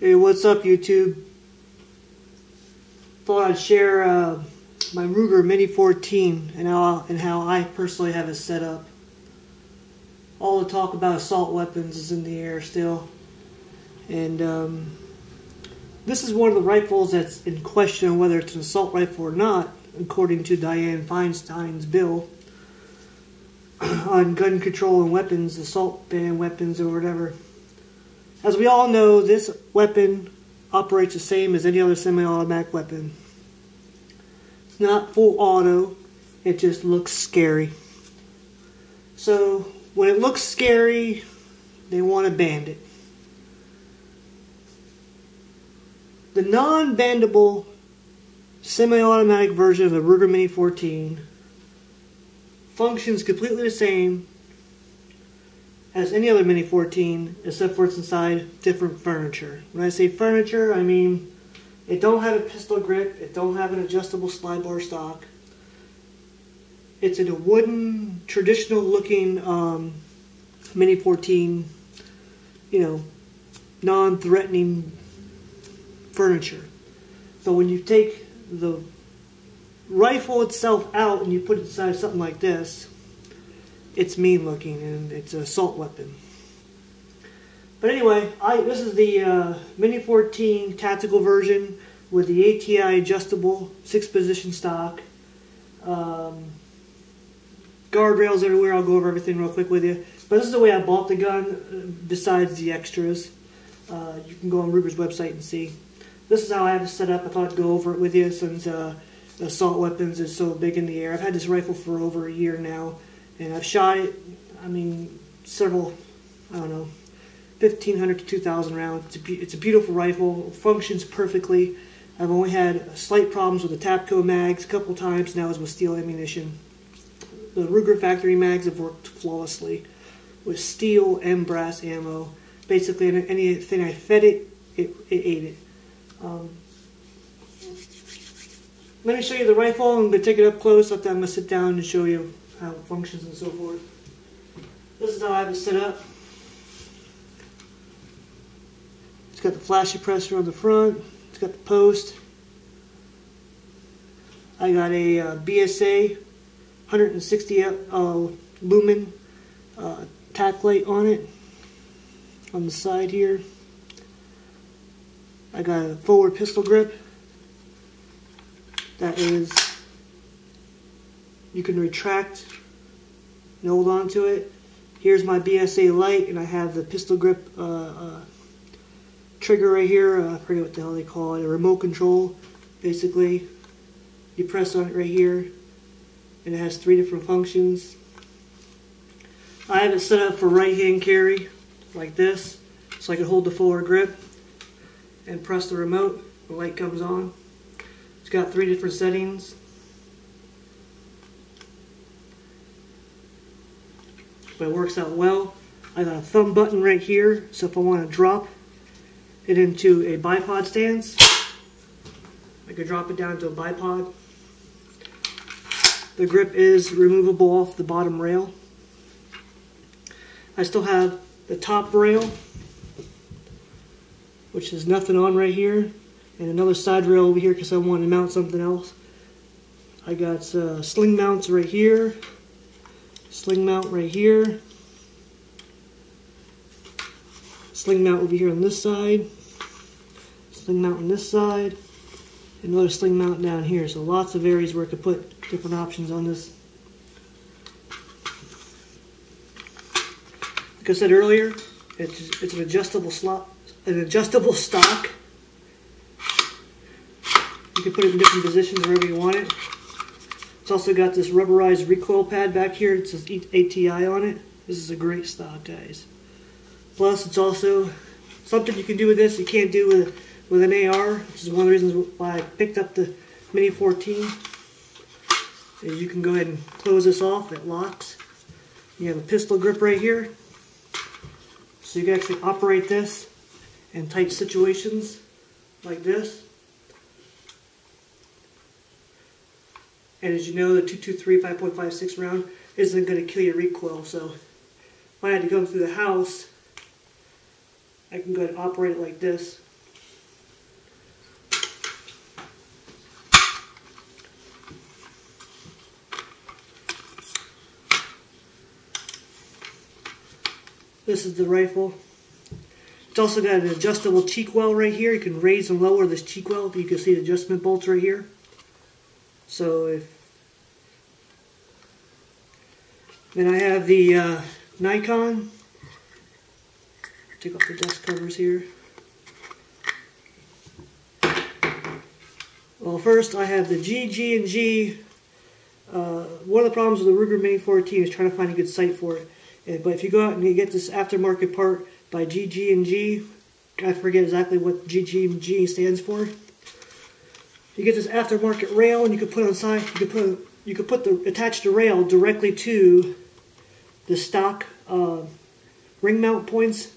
Hey, what's up, YouTube? Thought I'd share uh, my Ruger Mini 14 and how and how I personally have it set up. All the talk about assault weapons is in the air still, and um, this is one of the rifles that's in question whether it's an assault rifle or not, according to Dianne Feinstein's bill on gun control and weapons, assault ban weapons, or whatever. As we all know, this weapon operates the same as any other semi-automatic weapon. It's not full auto, it just looks scary. So, when it looks scary, they want to ban it. The non-bandable semi-automatic version of the Ruger Mini 14 functions completely the same as any other Mini 14, except for it's inside different furniture. When I say furniture, I mean it don't have a pistol grip, it don't have an adjustable slide bar stock. It's in a wooden, traditional looking um, Mini 14, you know, non-threatening furniture. So when you take the rifle itself out and you put it inside something like this, it's mean looking and it's an assault weapon. But anyway, I this is the uh, Mini 14 tactical version with the ATI adjustable six position stock. Um, guardrails everywhere. I'll go over everything real quick with you. But this is the way I bought the gun. Uh, besides the extras, uh, you can go on Ruger's website and see. This is how I have it set up. I thought I'd go over it with you since uh, assault weapons is so big in the air. I've had this rifle for over a year now and I've shot it. I mean, several. I don't know, 1,500 to 2,000 rounds. It's a, it's a beautiful rifle. Functions perfectly. I've only had slight problems with the Tapco mags a couple times. Now is with steel ammunition. The Ruger factory mags have worked flawlessly with steel and brass ammo. Basically, anything I fed it, it, it ate it. Um, let me show you the rifle. I'm going to take it up close. I'm going to sit down and show you how it functions and so forth. This is how I have it set up. It's got the flash suppressor on the front. It's got the post. I got a uh, BSA 160 uh, lumen uh, tack light on it on the side here. I got a forward pistol grip that is you can retract and hold on to it. Here's my BSA light, and I have the pistol grip uh, uh, trigger right here. Uh, I forget what the hell they call it. A remote control, basically. You press on it right here, and it has three different functions. I have it set up for right-hand carry, like this, so I can hold the forward grip and press the remote. The light comes on. It's got three different settings. But it works out well. I got a thumb button right here, so if I want to drop it into a bipod stance, I could drop it down to a bipod. The grip is removable off the bottom rail. I still have the top rail, which is nothing on right here, and another side rail over here because I want to mount something else. I got uh, sling mounts right here, sling mount right here, sling mount over here on this side, sling mount on this side, and another sling mount down here. So lots of areas where I could put different options on this. Like I said earlier, it's, it's an adjustable slot, an adjustable stock. You can put it in different positions wherever you want it. It's also got this rubberized recoil pad back here. It says ATI on it. This is a great stock, guys. Plus, it's also something you can do with this you can't do with, with an AR, which is one of the reasons why I picked up the Mini 14. you can go ahead and close this off. It locks. You have a pistol grip right here. So you can actually operate this in tight situations like this. And as you know, the 223 5.56 round isn't going to kill your recoil. So if I had to go through the house, I can go ahead and operate it like this. This is the rifle. It's also got an adjustable cheek well right here. You can raise and lower this cheek well. You can see the adjustment bolts right here. So if then I have the uh, Nikon. Take off the dust covers here. Well, first I have the GG&G. Uh, one of the problems with the Ruger Mini 14 is trying to find a good sight for it. But if you go out and you get this aftermarket part by GG&G, I forget exactly what GG&G stands for. You get this aftermarket rail, and you could put on side. You could put you could put the attach the rail directly to the stock uh, ring mount points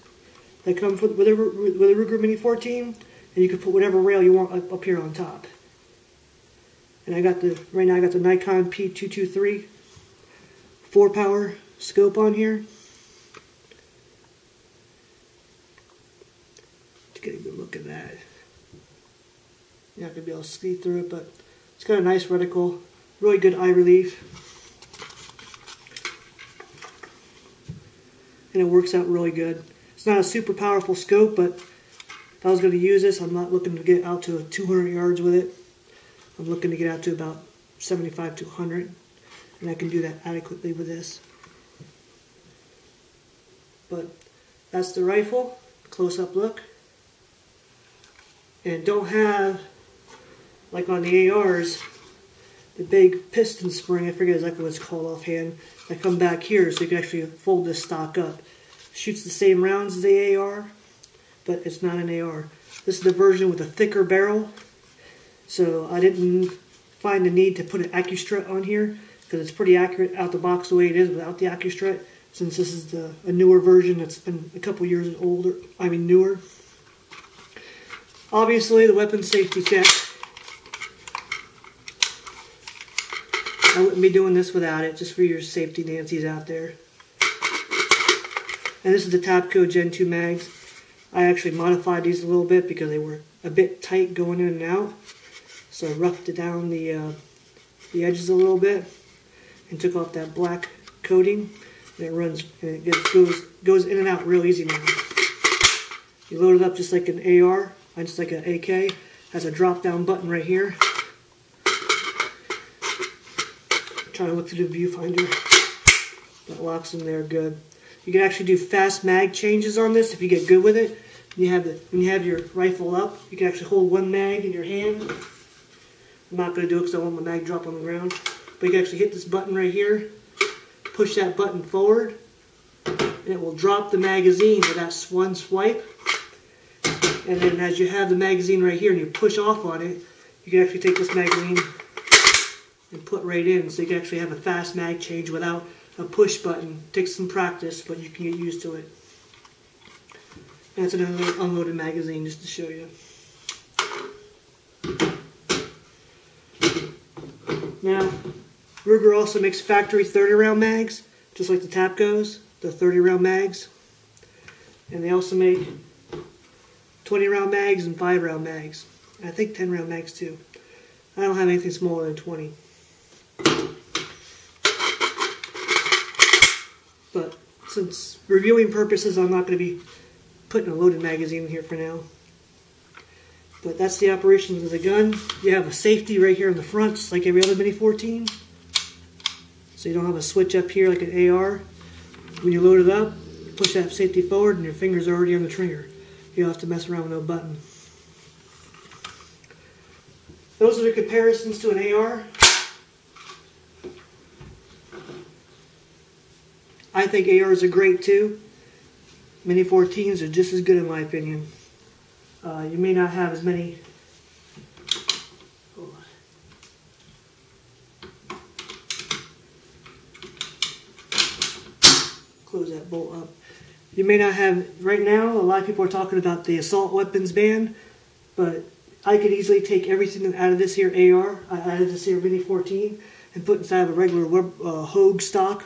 that come with, with, a, with Ruger Mini 14, and you can put whatever rail you want up, up here on top. And I got the, right now I got the Nikon P223 4 power scope on here. Let's get a good look at that. You're not going to be able to see through it, but it's got a nice reticle, really good eye relief. And it works out really good. It's not a super powerful scope, but if I was going to use this, I'm not looking to get out to 200 yards with it. I'm looking to get out to about 75 to 100 and I can do that adequately with this. But that's the rifle, close-up look. And don't have, like on the ARs, the big piston spring, I forget exactly what it's called offhand, that come back here so you can actually fold this stock up. Shoots the same rounds as the AR, but it's not an AR. This is the version with a thicker barrel so I didn't find the need to put an AccuStrut on here because it's pretty accurate out the box the way it is without the AccuStrut since this is the, a newer version that's been a couple years older, I mean newer. Obviously the weapon safety check. I wouldn't be doing this without it, just for your safety Nancy's out there. And this is the Tapco Gen 2 mags. I actually modified these a little bit because they were a bit tight going in and out. So I roughed it down the, uh, the edges a little bit and took off that black coating. And it runs, and it goes, goes in and out real easy now. You load it up just like an AR, just like an AK. Has a drop down button right here. Trying to look through the viewfinder. That locks in there good. You can actually do fast mag changes on this if you get good with it. You have the when you have your rifle up, you can actually hold one mag in your hand I'm not going to do it because I want my mag drop on the ground. But you can actually hit this button right here, push that button forward, and it will drop the magazine with that one swipe. And then as you have the magazine right here and you push off on it, you can actually take this magazine and put right in. So you can actually have a fast mag change without a push button. It takes some practice, but you can get used to it. And it's an unloaded magazine just to show you. Now, Ruger also makes factory 30 round mags, just like the Tapcos, the 30 round mags. And they also make 20 round mags and 5 round mags. I think 10 round mags too. I don't have anything smaller than 20. But since reviewing purposes, I'm not going to be putting a loaded magazine in here for now. But that's the operations of the gun. You have a safety right here in the front, just like every other Mini 14. So you don't have a switch up here like an AR. When you load it up, push that safety forward and your finger's already on the trigger. You don't have to mess around with no button. Those are the comparisons to an AR. I think ARs are great too. Mini 14s are just as good in my opinion. Uh, you may not have as many close that bolt up. You may not have, right now, a lot of people are talking about the assault weapons ban, but I could easily take everything out of this here AR, out of this here Mini 14, and put inside of a regular uh, Hogue stock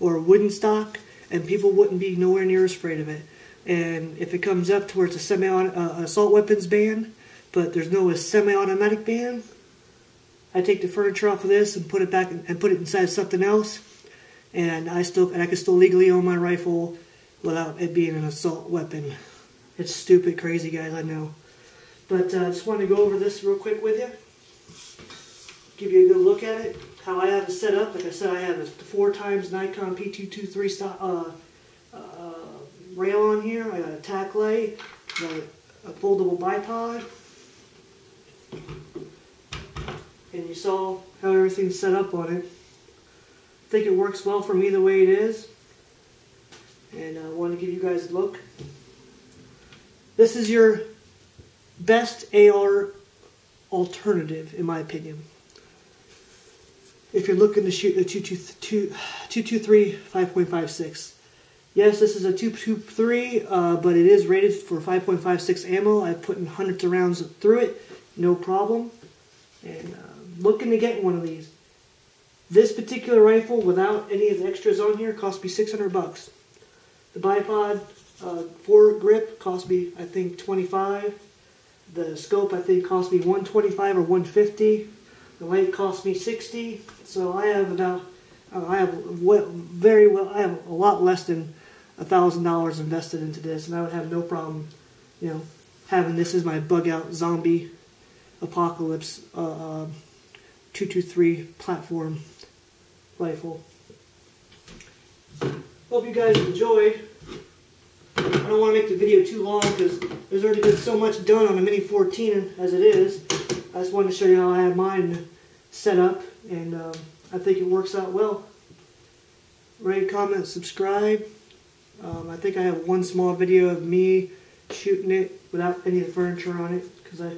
or wooden stock, and people wouldn't be nowhere near as afraid of it. And if it comes up to where it's a semi uh, assault weapons ban, but there's no a semi-automatic ban, I take the furniture off of this and put it back and put it inside something else, and I still and I can still legally own my rifle without it being an assault weapon. It's stupid crazy, guys, I know. But I uh, just wanted to go over this real quick with you. Give you a good look at it. How I have it set up. Like I said, I have a 4 times Nikon P223 uh, uh, rail on here. I got a tack light, got a foldable bipod. And you saw how everything's set up on it. I think it works well for me the way it is. And I want to give you guys a look. This is your best AR alternative, in my opinion. If you're looking to shoot a 223 5.56. Yes, this is a 223, uh, but it is rated for 5.56 ammo. I've put in hundreds of rounds through it, no problem. And uh, looking to get one of these. This particular rifle, without any of the extras on here, cost me 600 bucks. The bipod uh, foregrip cost me, I think, 25. The scope, I think, cost me 125 or 150. The light cost me 60. So I have about, uh, I have very well, I have a lot less than a thousand dollars invested into this, and I would have no problem, you know, having this as my bug out zombie apocalypse uh, uh 223 platform rifle. Hope you guys enjoyed. I don't want to make the video too long because there's already been so much done on the Mini 14 as it is. I just wanted to show you how I have mine set up and um, I think it works out well. Rate, comment, subscribe. Um, I think I have one small video of me shooting it without any of the furniture on it because I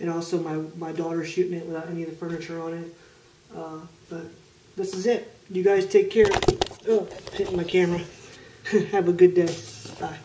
and also my, my daughter shooting it without any of the furniture on it. Uh, but this is it. You guys take care. Oh, hitting my camera. Have a good day. Bye.